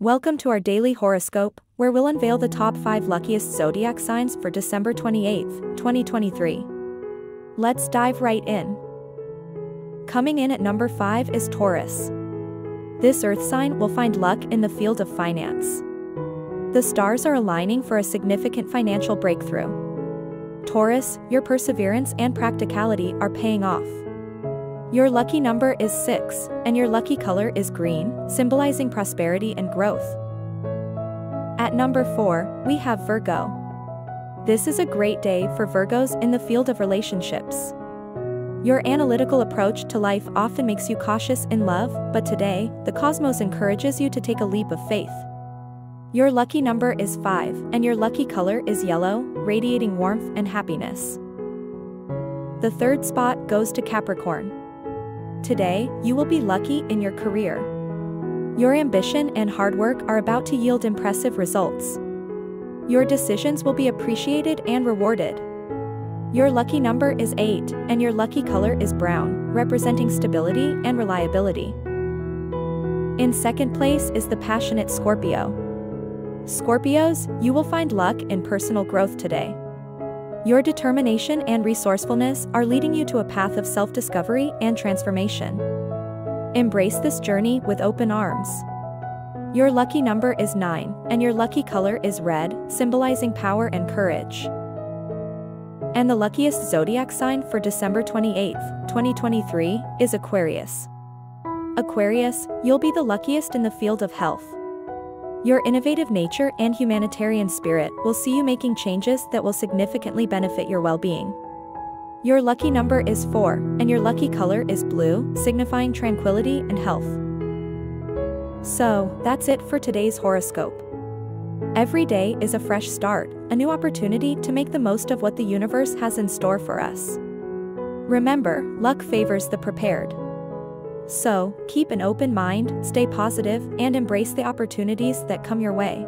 Welcome to our daily horoscope, where we'll unveil the top 5 luckiest zodiac signs for December 28, 2023. Let's dive right in. Coming in at number 5 is Taurus. This earth sign will find luck in the field of finance. The stars are aligning for a significant financial breakthrough. Taurus, your perseverance and practicality are paying off. Your lucky number is 6, and your lucky color is green, symbolizing prosperity and growth. At number 4, we have Virgo. This is a great day for Virgos in the field of relationships. Your analytical approach to life often makes you cautious in love, but today, the cosmos encourages you to take a leap of faith. Your lucky number is 5, and your lucky color is yellow, radiating warmth and happiness. The third spot goes to Capricorn. Today, you will be lucky in your career. Your ambition and hard work are about to yield impressive results. Your decisions will be appreciated and rewarded. Your lucky number is 8, and your lucky color is brown, representing stability and reliability. In second place is the passionate Scorpio. Scorpios, you will find luck in personal growth today. Your determination and resourcefulness are leading you to a path of self-discovery and transformation. Embrace this journey with open arms. Your lucky number is 9, and your lucky color is red, symbolizing power and courage. And the luckiest zodiac sign for December 28, 2023, is Aquarius. Aquarius, you'll be the luckiest in the field of health. Your innovative nature and humanitarian spirit will see you making changes that will significantly benefit your well-being. Your lucky number is 4, and your lucky color is blue, signifying tranquility and health. So, that's it for today's horoscope. Every day is a fresh start, a new opportunity to make the most of what the universe has in store for us. Remember, luck favors the prepared. So, keep an open mind, stay positive, and embrace the opportunities that come your way.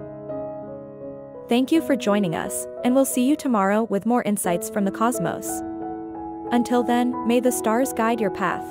Thank you for joining us, and we'll see you tomorrow with more insights from the cosmos. Until then, may the stars guide your path.